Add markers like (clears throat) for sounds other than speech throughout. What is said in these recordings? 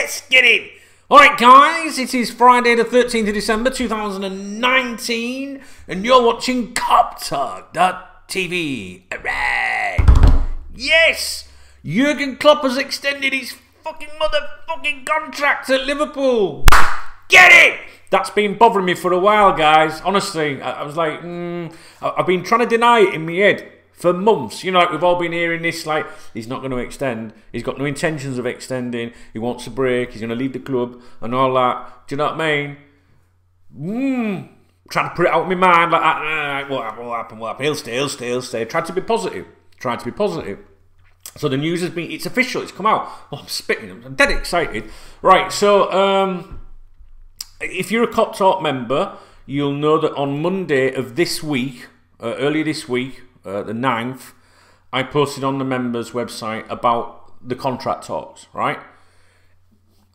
Let's get in! Alright, guys, it is Friday, the 13th of December 2019, and you're watching KopTalk.tv. Alright! Yes! Jurgen Klopp has extended his fucking motherfucking contract at Liverpool! Get it! That's been bothering me for a while, guys. Honestly, I, I was like, mm, I, I've been trying to deny it in my head for months. You know, like we've all been hearing this, like he's not going to extend. He's got no intentions of extending. He wants a break. He's going to leave the club and all that. Do you know what I mean? Hmm. Trying to put it out of my mind, like, ah, what happened, what happened, what happened? He'll stay, he'll stay, he'll stay. Tried to be positive. Tried to be positive. So the news has been, it's official, it's come out. Oh, I'm spitting, I'm dead excited. Right, so um, if you're a Kop Talk member, you'll know that on Monday of this week, uh, earlier this week, uh, the 9th, I posted on the members' website about the contract talks, right?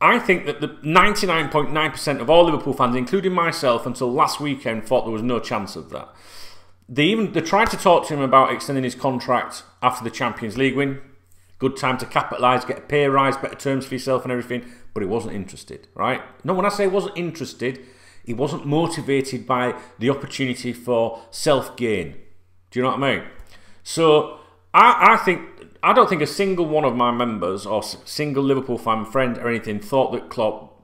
I think that the 99.9% of all Liverpool fans, including myself, until last weekend, thought there was no chance of that. They even they tried to talk to him about extending his contract after the Champions League win. Good time to capitalise, get a pay rise, better terms for yourself and everything. But he wasn't interested, right? No, when I say wasn't interested, he wasn't motivated by the opportunity for self gain. Do you know what I mean? So I, I think I don't think a single one of my members or single Liverpool fan friend or anything thought that Klopp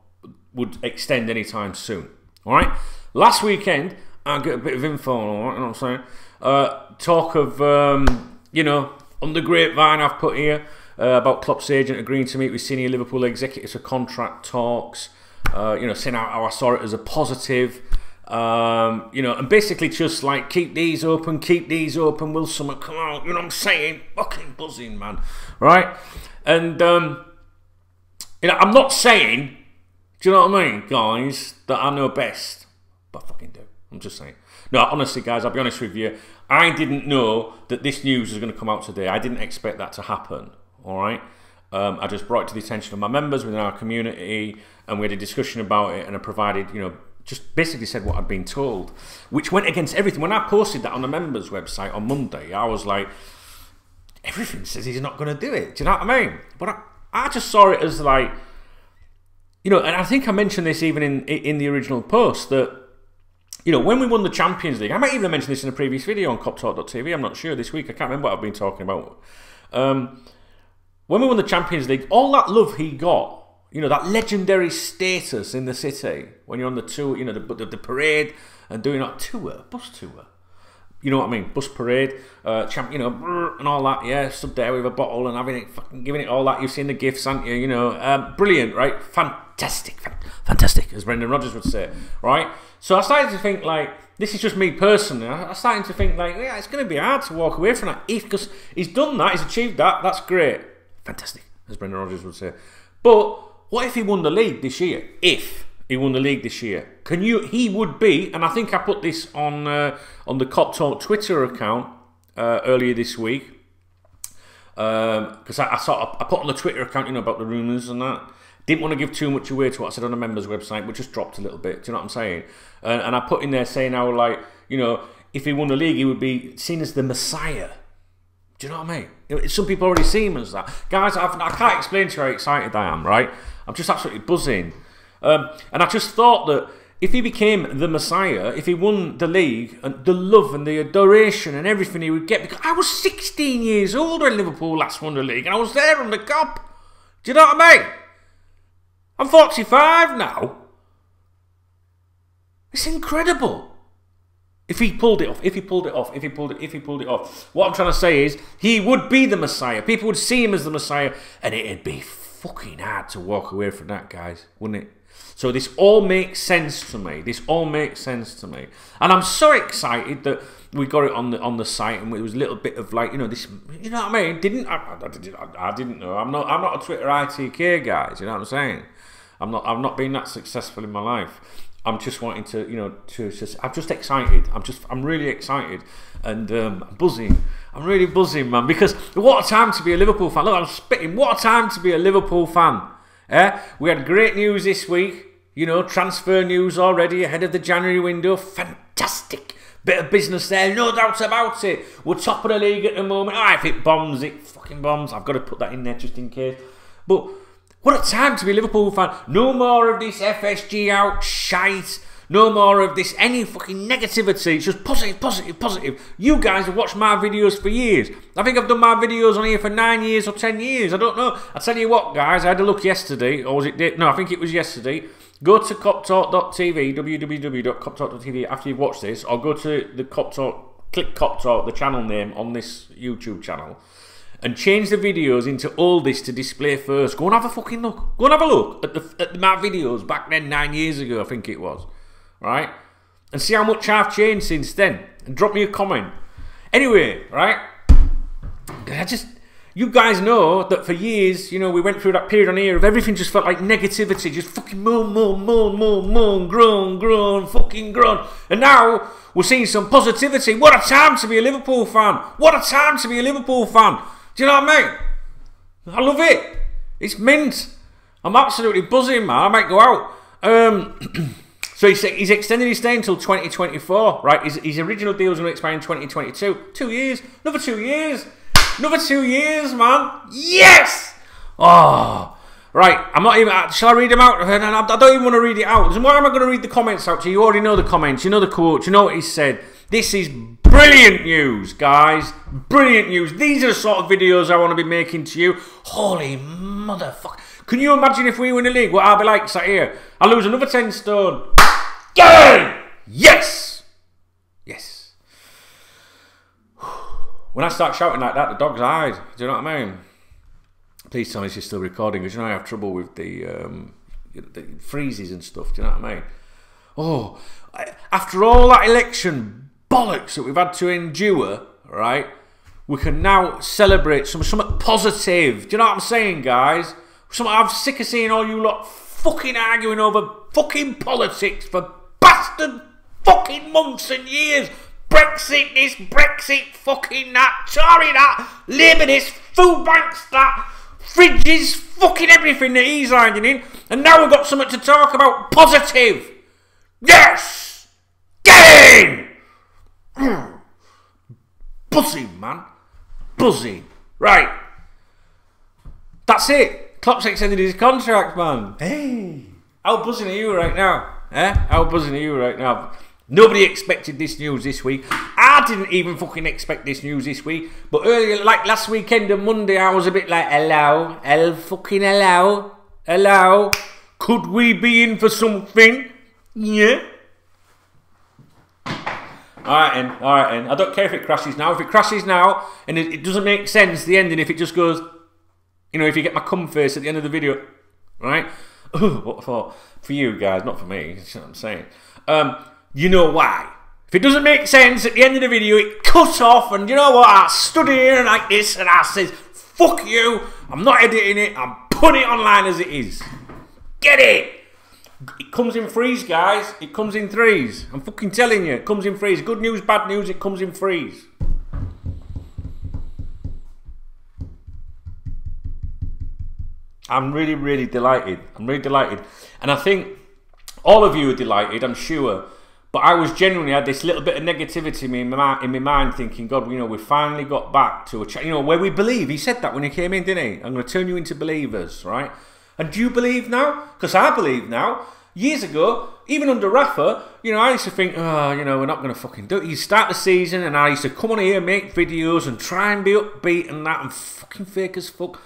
would extend anytime soon. All right. Last weekend, I get a bit of info. All right, you know what I'm saying? Uh, talk of um, you know on the grapevine I've put here uh, about Klopp's agent agreeing to meet with senior Liverpool executives for contract talks. Uh, you know, saying how, how I saw it as a positive. Um, you know, and basically just like keep these open, keep these open. Will summer come out? You know what I'm saying? Fucking buzzing, man. Right? And um, you know, I'm not saying, do you know what I mean, guys, that I know best, but I fucking do. I'm just saying. No, honestly, guys, I'll be honest with you. I didn't know that this news was going to come out today. I didn't expect that to happen. All right. Um, I just brought it to the attention of my members within our community, and we had a discussion about it, and I provided, you know, just basically said what I'd been told, which went against everything. When I posted that on the members' website on Monday, I was like, everything says he's not going to do it. Do you know what I mean? But I, I just saw it as like, you know, and I think I mentioned this even in in the original post that, you know, when we won the Champions League, I might even mention this in a previous video on KopTalk.tv. I'm not sure this week. I can't remember what I've been talking about. Um, when we won the Champions League, all that love he got you know that legendary status in the city when you're on the tour, you know the, the, the parade and doing that tour, bus tour. You know what I mean? Bus parade, uh, champ, you know, and all that. Yeah, stood there with a bottle and having it, fucking giving it all that. You've seen the gifts, haven't you? You know, um, brilliant, right? Fantastic, fantastic, as Brendan Rodgers would say, right? So I started to think like, this is just me personally. I started to think like, yeah, it's going to be hard to walk away from that if because he's done that, he's achieved that. That's great, fantastic, as Brendan Rodgers would say. But what if he won the league this year? If he won the league this year, can you? He would be, and I think I put this on uh, on the Kop Talk Twitter account uh, earlier this week because um, I, I saw I put on the Twitter account, you know, about the rumours and that. Didn't want to give too much away to what I said on the members' website, but just dropped a little bit. Do you know what I'm saying? Uh, and I put in there saying how, like, you know, if he won the league, he would be seen as the Messiah. Do you know what I mean? Some people already see him as that. Guys, I've, I can not explain to you how excited I am, right? I'm just absolutely buzzing. Um, and I just thought that if he became the Messiah, if he won the league, and the love and the adoration and everything he would get, because I was 16 years old when Liverpool last won the league, and I was there on the Kop. Do you know what I mean? I'm 45 now. It's incredible. If he pulled it off, if he pulled it off, if he pulled it, if he pulled it off. What I'm trying to say is, he would be the Messiah. People would see him as the Messiah, and it'd be fucking hard to walk away from that, guys, wouldn't it? So this all makes sense to me. This all makes sense to me, and I'm so excited that we got it on the on the site, and it was a little bit of like you know this, you know what I mean? Didn't I? I, I didn't know. I'm not. I'm not a Twitter ITK guys. You know what I'm saying? I'm not. I've not been that successful in my life. I'm just wanting to, you know, to just. I'm just excited. I'm just. I'm really excited, and um, buzzing. I'm really buzzing, man, because what a time to be a Liverpool fan. Look, I'm spitting. What a time to be a Liverpool fan. Eh? We had great news this week. You know, transfer news already ahead of the January window. Fantastic bit of business there, no doubt about it. We're top of the league at the moment. Ah, if it bombs, it fucking bombs. I've got to put that in there just in case. But What a time to be a Liverpool fan. No more of this FSG out shite. No more of this any fucking negativity. It's just positive, positive, positive. You guys have watched my videos for years. I think I've done my videos on here for nine years or ten years. I don't know. I tell you what, guys, I had a look yesterday, or was it? No, I think it was yesterday. Go to koptalk.tv, www.koptalk.tv after you've watched this, or go to the Kop Talk, click Kop Talk, the channel name on this YouTube channel and change the videos into all this to display first. Go and have a fucking look. Go and have a look at, the, at my videos back then, nine years ago, I think it was. Right? And see how much I've changed since then. And drop me a comment. Anyway, right? I just. You guys know that for years, you know, we went through that period on here of everything just felt like negativity, just fucking moan, moan, moan, moan, moan, groan, groan, fucking groan. And now we're seeing some positivity. What a time to be a Liverpool fan! What a time to be a Liverpool fan! Do you know what I mean? I love it. It's mint. I'm absolutely buzzing, man. I might go out. Um, (clears throat) so he's, he's extended his stay until 2024, right? His, his original deal was going to expire in 2022. Two years. Another two years. Another two years, man. Yes! Oh, right. I'm not even. Shall I read them out? I don't even want to read it out. Why am I going to read the comments out to you? You already know the comments. You know the quote. You know what he said. This is brilliant news, guys. Brilliant news. These are the sort of videos I want to be making to you. Holy motherfucker. Can you imagine if we win the league? What I'll be like sat here? I lose another 10 stone. Get Yes! Yes. (sighs) When I start shouting like that, the dog's eyes. Do you know what I mean? Please tell me she's still recording because you know I have trouble with the, um, the freezes and stuff. Do you know what I mean? Oh, after all that election bollocks that we've had to endure, right? We can now celebrate some something positive. Do you know what I'm saying, guys? Something I'm sick of seeing all you lot fucking arguing over fucking politics for bastard fucking months and years. Brexit this, Brexit fucking that, Tory that, Labour this, food banks that, fridges, fucking everything that he's arguing in. And now we've got something to talk about positive. Yes! Get in! Buzzing, man. Buzzing. Right. That's it. Klopp's extended his contract, man. Hey. How buzzing are you right now? Eh? How buzzing are you right now? Nobody expected this news this week. I didn't even fucking expect this news this week. But earlier, like last weekend and Monday, I was a bit like, hello, hello, fucking hello, hello. Could we be in for something? Yeah. Alright, and alright, and I don't care if it crashes now. If it crashes now and it, it, doesn't make sense, the ending, if it just goes, you know, if you get my cum face at the end of the video, right? (laughs) what for? For you guys, not for me. Know what I'm saying? Um, you know why. If it doesn't make sense at the end of the video, it cuts off, and you know what? I stood here like this and I says, fuck you, I'm not editing it, I'm putting it online as it is. Get it! It comes in threes, guys. It comes in threes. I'm fucking telling you, it comes in threes. Good news, bad news, it comes in threes. I'm really, really delighted. I'm really delighted. And I think all of you are delighted, I'm sure. But I was genuinely had this little bit of negativity in my, in my mind, thinking, God, you know, we finally got back to a, you know, where we believe. He said that when he came in, didn't he? I'm going to turn you into believers, right? And do you believe now? Because I believe now. Years ago, even under Rafa, you know, I used to think, oh, you know, we're not going to fucking do it. You start the season, and I used to come on here, make videos, and try and be upbeat and that, and fucking fake as fuck.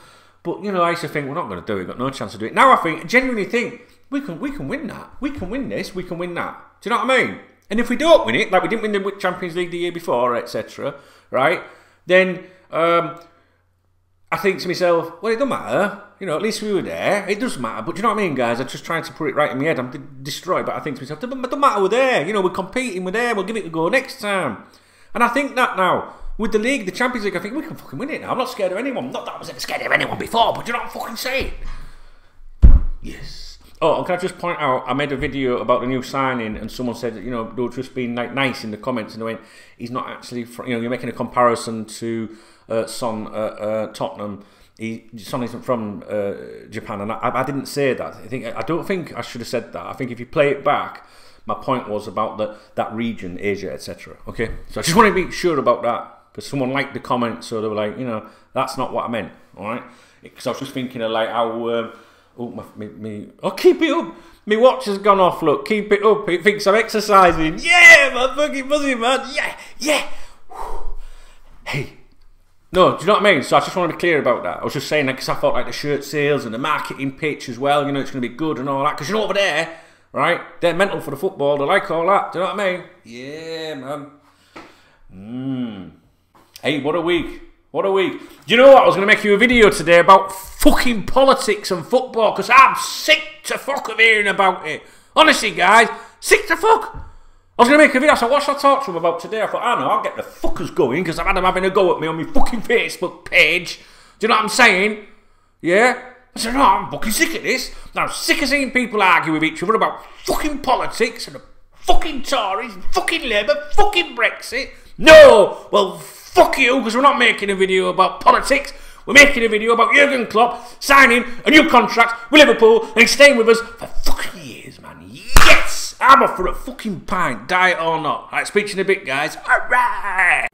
But you know, I used to think we're not going to do it. We've got no chance to do it. Now I think, genuinely think we can, we can win that. We can win this. We can win that. Do you know what I mean? And if we don't win it, like we didn't win the Champions League the year before, etc., right? Then um, I think to myself, well, it doesn't matter. You know, at least we were there. It doesn't matter. But you know what I mean, guys? I'm just trying to put it right in my head. I'm destroyed. But I think to myself, it doesn't matter. We're there. You know, we're competing. We're there. We'll give it a go next time. And I think that now. With the league, the Champions League, I think we can fucking win it now. I'm not scared of anyone. Not that I was ever scared of anyone before, but you know what I'm fucking saying? Yes. Oh, can I just point out? I made a video about the new signing, and someone said, you know, they were just being like nice in the comments, and they went, "He's not actually." you know, you're making a comparison to uh, Son, uh, uh, Tottenham he Son isn't from uh, Japan, and I, I, didn't say that. I think I don't think I should have said that. I think if you play it back, my point was about the, that region, Asia, etc. Okay, so I just want to be sure about that because someone liked the comment, so they were like, you know, that's not what I meant. All right, because I was just thinking of like how. Um, Oh, my, me, me, oh, keep it up. My watch has gone off, look. Keep it up. It thinks I'm exercising. Yeah, my fucking buzzing, man. Yeah, yeah. (sighs) Hey. No, do you know what I mean? So I just want to be clear about that. I was just saying, because I thought like the shirt sales and the marketing pitch as well, you know, it's going to be good and all that. Because you know over there, right? They're mental for the football. They like all that. Do you know what I mean? Yeah, man. Mmm. Hey, what a week. What a week. Do you know what? I was going to make you a video today about fucking politics and football because I'm sick to fuck of hearing about it. Honestly, guys, sick to fuck. I was going to make a video, so what should I talk to them about today? I thought, I know, I'll get the fuckers going because I've had them having a go at me on my fucking Facebook page. Do you know what I'm saying? Yeah? I said, no, I'm fucking sick of this. I'm sick of seeing people argue with each other about fucking politics and fucking Tories, fucking Labour, fucking Brexit. No! Well, fuck you, because we're not making a video about politics. We're making a video about Jurgen Klopp signing a new contract with Liverpool and he's staying with us for fucking years, man. Yes! I'm off for a fucking pint, diet or not. Alright, speak to in a bit, guys. Alright!